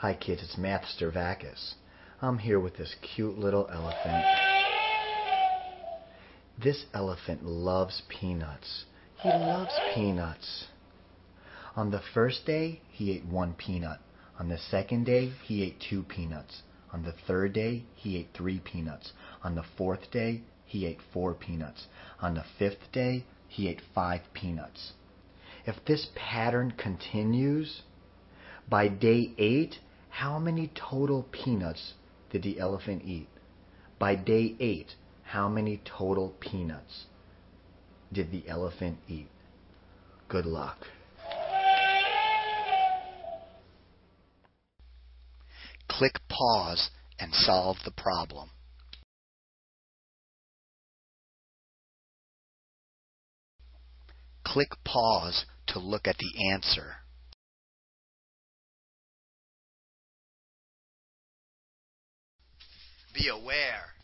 Hi kids, it's Mathster Vakkas. I'm here with this cute little elephant. This elephant loves peanuts. He loves peanuts. On the first day, he ate one peanut. On the second day, he ate two peanuts. On the third day, he ate three peanuts. On the fourth day, he ate four peanuts. On the fifth day, he ate five peanuts. If this pattern continues, by day eight, how many total peanuts did the elephant eat? By day eight, how many total peanuts did the elephant eat? Good luck. Click pause and solve the problem. Click pause to look at the answer. Be aware